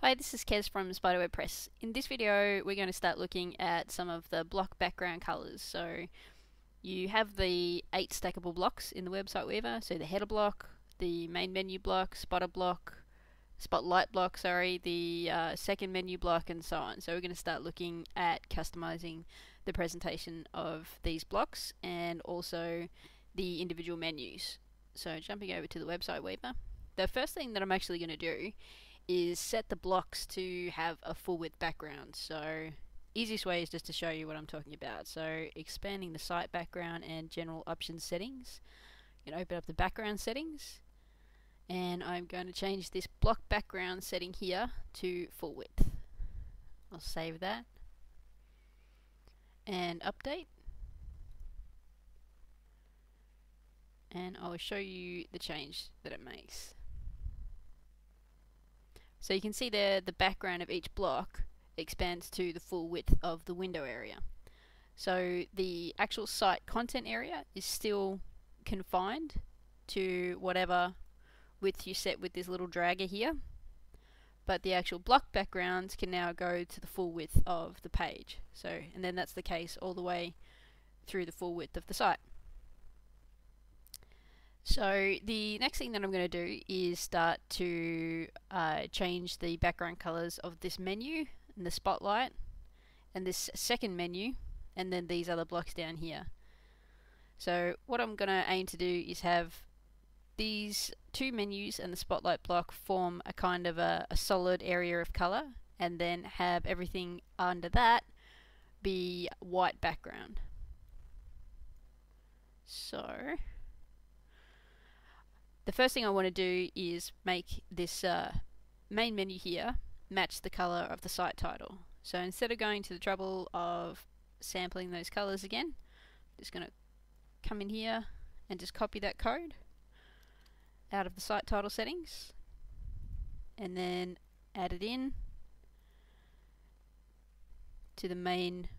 Hi, this is Kez from SpiderWebPress. In this video, we're going to start looking at some of the block background colors. So you have the eight stackable blocks in the website weaver. So the header block, the main menu block, spotter block, spotlight block, sorry, the uh, second menu block, and so on. So we're going to start looking at customizing the presentation of these blocks and also the individual menus. So jumping over to the website weaver, the first thing that I'm actually going to do is set the blocks to have a full width background. So easiest way is just to show you what I'm talking about. So expanding the site background and general options settings. You can open up the background settings and I'm going to change this block background setting here to full width. I'll save that and update and I'll show you the change that it makes. So you can see there the background of each block expands to the full width of the window area. So the actual site content area is still confined to whatever width you set with this little dragger here but the actual block backgrounds can now go to the full width of the page. So, and then that's the case all the way through the full width of the site. So the next thing that I'm going to do is start to uh, change the background colors of this menu and the spotlight and this second menu and then these other blocks down here. So what I'm going to aim to do is have these two menus and the spotlight block form a kind of a, a solid area of color and then have everything under that be white background. So the first thing I want to do is make this uh, main menu here match the color of the site title. So instead of going to the trouble of sampling those colors again, I'm just going to come in here and just copy that code out of the site title settings and then add it in to the main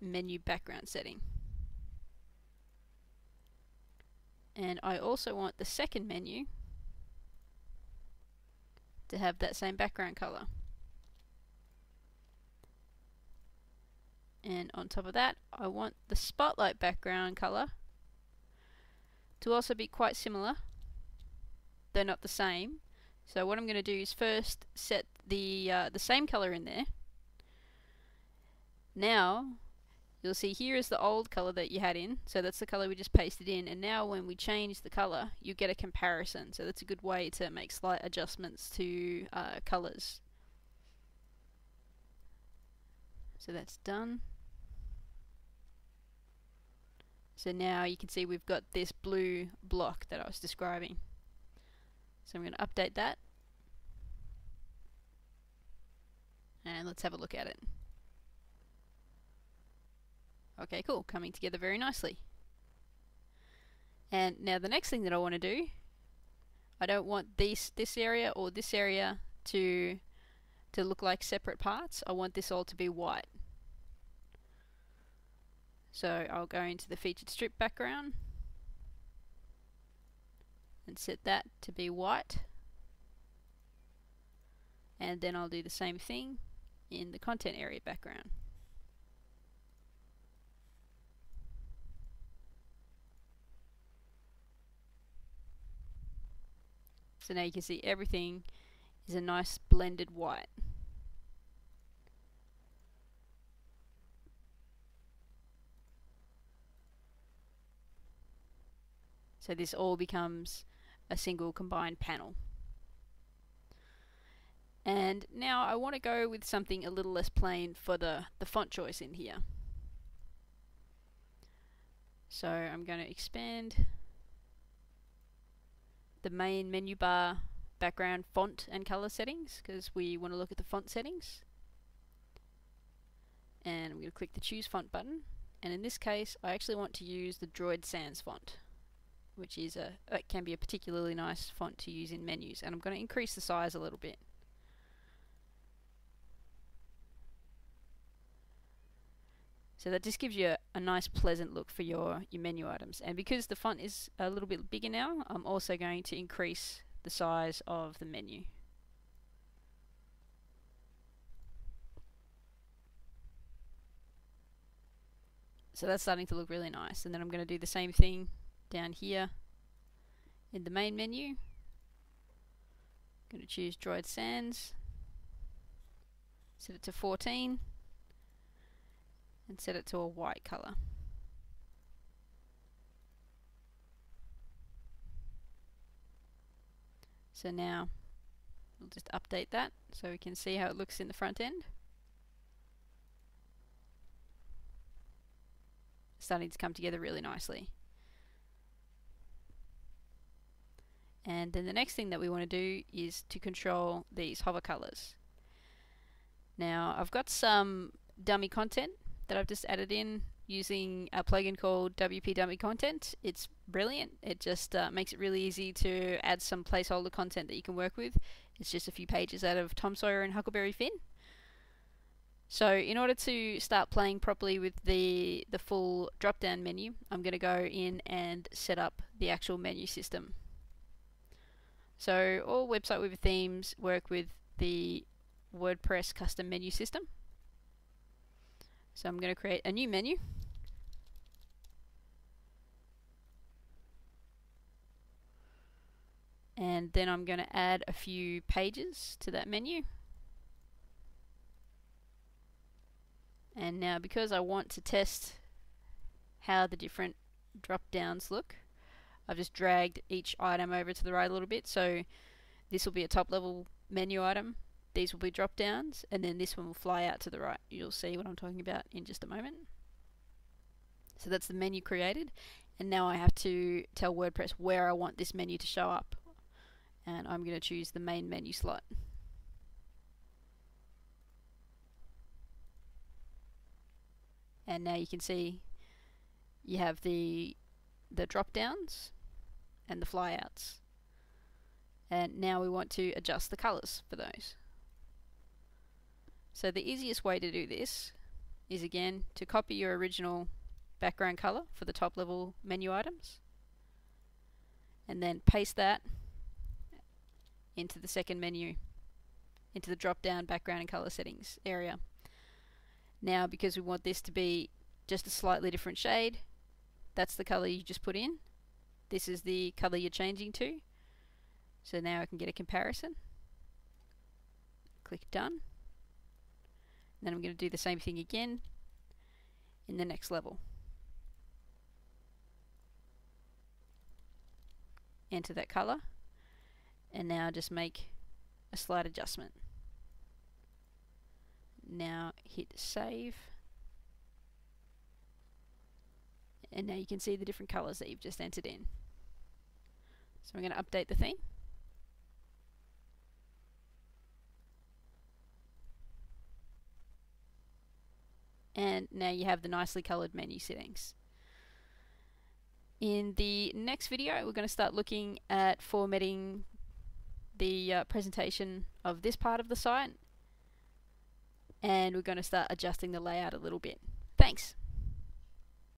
menu background setting. And I also want the second menu to have that same background color. And on top of that, I want the spotlight background color to also be quite similar. They're not the same. So what I'm going to do is first set the uh, the same color in there. Now you'll see here is the old color that you had in. So that's the color we just pasted in. And now when we change the color you get a comparison. So that's a good way to make slight adjustments to uh, colors so that's done. So now you can see we've got this blue block that I was describing. So I'm going to update that. And let's have a look at it Okay, cool. Coming together very nicely. And now the next thing that I want to do, I don't want this this area or this area to to look like separate parts. I want this all to be white. So I'll go into the featured strip background and set that to be white. And then I'll do the same thing in the content area background. So now you can see everything is a nice blended white. So this all becomes a single combined panel. And now I want to go with something a little less plain for the, the font choice in here. So I'm going to expand the main menu bar background font and color settings because we want to look at the font settings. And we're going to click the choose font button. And in this case I actually want to use the Droid Sans font which is a it can be a particularly nice font to use in menus. And I'm going to increase the size a little bit So that just gives you a, a, nice pleasant look for your, your menu items. And because the font is a little bit bigger now, I'm also going to increase the size of the menu. So that's starting to look really nice. And then I'm going to do the same thing down here in the main menu. I'm going to choose Droid Sans, set it to 14 and set it to a white colour. So now we'll just update that so we can see how it looks in the front end. Starting to come together really nicely. And then the next thing that we want to do is to control these hover colors. Now I've got some dummy content that I've just added in using a plugin called WP Dummy Content. It's brilliant. It just uh, makes it really easy to add some placeholder content that you can work with. It's just a few pages out of Tom Sawyer and Huckleberry Finn. So in order to start playing properly with the, the full drop down menu, I'm going to go in and set up the actual menu system. So all website weaver themes work with the WordPress custom menu system. So I'm going to create a new menu. And then I'm going to add a few pages to that menu. And now because I want to test how the different drop downs look, I've just dragged each item over to the right a little bit. So this will be a top level menu item. These will be drop downs and then this one will fly out to the right. You'll see what I'm talking about in just a moment. So that's the menu created and now I have to tell WordPress where I want this menu to show up and I'm going to choose the main menu slot. And now you can see you have the the drop downs and the flyouts. And now we want to adjust the colors for those. So the easiest way to do this is again to copy your original background color for the top level menu items and then paste that into the second menu, into the drop down background and color settings area. Now because we want this to be just a slightly different shade, that's the color you just put in. This is the color you're changing to. So now I can get a comparison. Click done. Then I'm going to do the same thing again in the next level. Enter that color and now just make a slight adjustment. Now hit save and now you can see the different colors that you've just entered in. So I'm going to update the theme. And now you have the nicely colored menu settings. In the next video, we're going to start looking at formatting the uh, presentation of this part of the site and we're going to start adjusting the layout a little bit. Thanks.